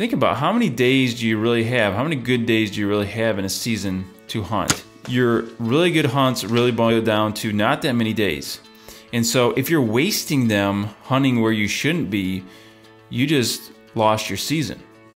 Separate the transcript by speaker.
Speaker 1: think about how many days do you really have? How many good days do you really have in a season to hunt? Your really good hunts really boil down to not that many days. And so if you're wasting them hunting where you shouldn't be, you just lost your season.